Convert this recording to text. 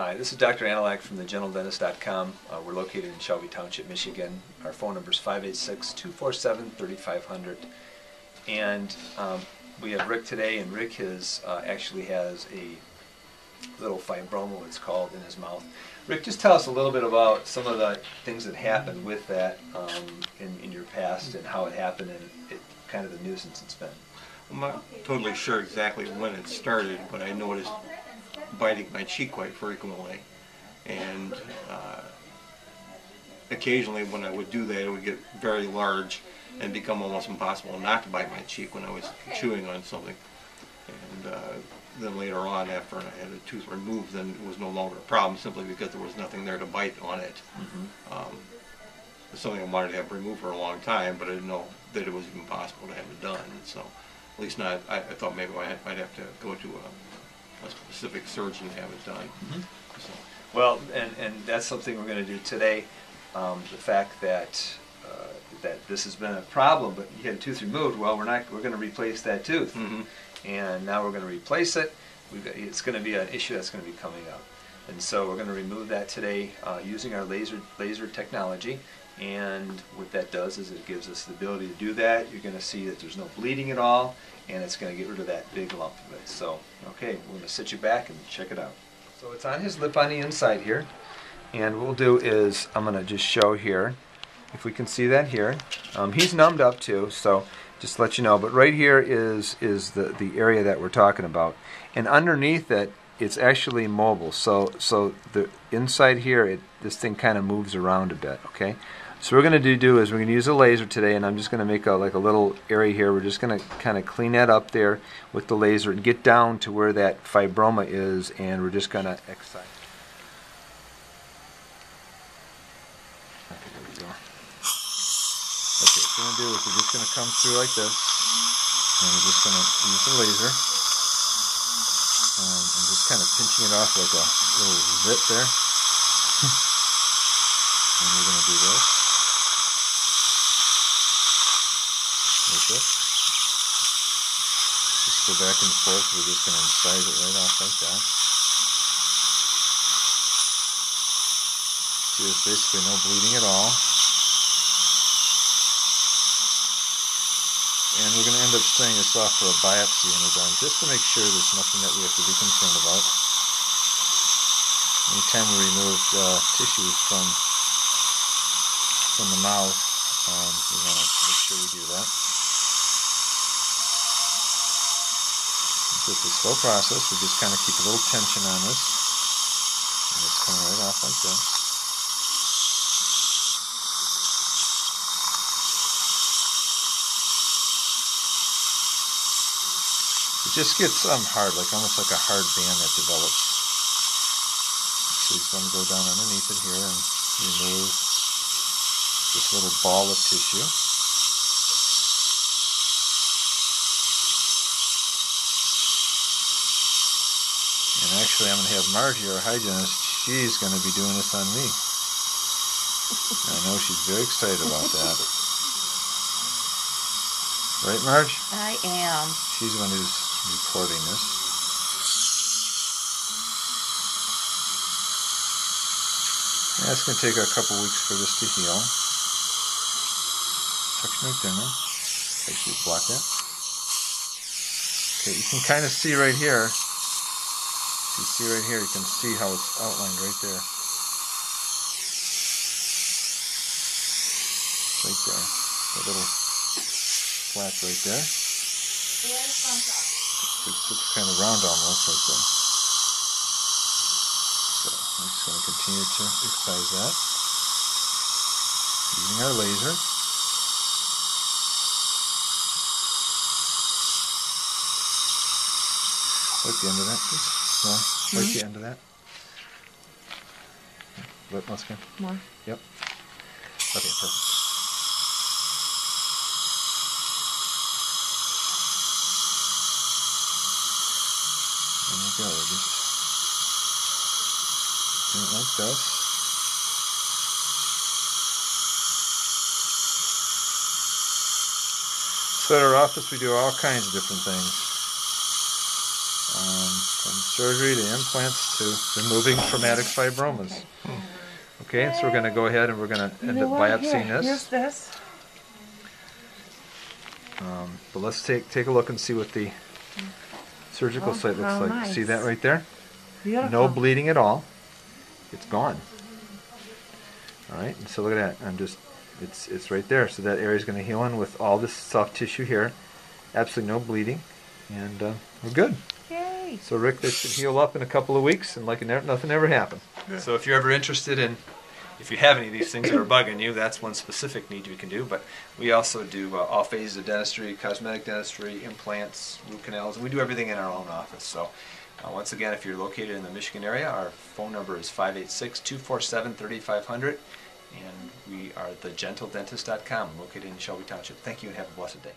Hi, this is Dr. Analak from thegentledentist.com. Uh, we're located in Shelby Township, Michigan. Our phone number is 586-247-3500. And um, we have Rick today, and Rick has, uh, actually has a little fibroma, it's called, in his mouth. Rick, just tell us a little bit about some of the things that happened with that um, in, in your past and how it happened and it, kind of the nuisance it's been. I'm not totally sure exactly when it started, but I noticed biting my cheek quite frequently. And uh, occasionally when I would do that, it would get very large and become almost impossible not to bite my cheek when I was chewing on something. And uh, then later on, after I had a tooth removed, then it was no longer a problem simply because there was nothing there to bite on it. Um, it's something I wanted to have removed for a long time, but I didn't know that it was even possible to have it done. So, at least not, I, I thought maybe I might have to go to a, a specific surgeon have it done. So, Well, and, and that's something we're going to do today. Um, the fact that uh, that this has been a problem, but you had a tooth removed. Well, we're not. We're going to replace that tooth, mhm. and now we're going to replace it. We've got, it's going to be an issue that's going to be coming up, and so we're going to remove that today uh, using our laser laser technology. And what that does is it gives us the ability to do that. You're going to see that there's no bleeding at all, and it's going to get rid of that big lump of it. So, okay, we're going to sit you back and check it out. So it's on his lip on the inside here. And what we'll do is, I'm going to just show here, if we can see that here. Um, he's numbed up too, so just to let you know. But right here is, is the, the area that we're talking about. And underneath it, it's actually mobile. So, so the inside here, it, this thing kind of moves around a bit, okay? So we're going to do, do is we're going to use a laser today, and I'm just going to make a, like a little area here. We're just going to kind of clean that up there with the laser and get down to where that fibroma is, and we're just going to excise. Okay. Okay, what we're going to do is we're just going to come through like this, and we're just going to use the laser. Um, and just kind of pinching it off like a little zit there. and we're going to do this. Like this. Just go back and forth. We're just going to incise it right off like that. See, there's basically no bleeding at all. And we're going to end up sending this off for a biopsy when we're done, just to make sure there's nothing that we have to be concerned about. Anytime we remove uh, tissues from from the mouth, um, we want to make sure we do that. It's a slow process. We just kind of keep a little tension on this, and it's coming right off like that. It just gets um, hard, like almost like a hard band that develops. So just want to go down underneath it here and remove this little ball of tissue. And actually, I'm going to have Margie, our hygienist, she's going to be doing this on me. I know she's very excited about that. Right, Marge? I am. She's the one who's recording this. Yeah, it's going to take a couple weeks for this to heal. Section right there now. Actually, block that. Okay, you can kind of see right here. If you see right here, you can see how it's outlined right there. Right there. That little flap right there. It looks kind of round almost like that. So I'm just going to continue to excise that using our laser. Right the end of that, please. No, right hmm? the end of that. Lip muscle. More. Yep. Okay, perfect. There you go. Just do it like this. So at our office, we do all kinds of different things. Um, From surgery to implants to removing traumatic fibromas. Okay, so we're gonna go ahead and we're gonna You end know up what? Here, biopsying Here's this. this. Um, but let's take, take a look and see what the surgical Oh, site looks how like. See that right there? Beautiful. No bleeding at all. It's gone. All right, and so look at that. I'm just, it's it's right there. So that area is going to heal in with all this soft tissue here. Absolutely no bleeding, and uh, we're good. Yay. So Rick, this should heal up in a couple of weeks, and like it never, nothing ever happened. Yeah. So if you're ever interested in, if you have any of these things that are bugging you, that's one specific need you can do. But we also do uh, all phases of dentistry, cosmetic dentistry, implants, root canals, and we do everything in our own office. So uh, once again, if you're located in the Michigan area, our phone number is 586-247-3500, and we are thegentledentist.com, located in Shelby Township. Thank you and have a blessed day.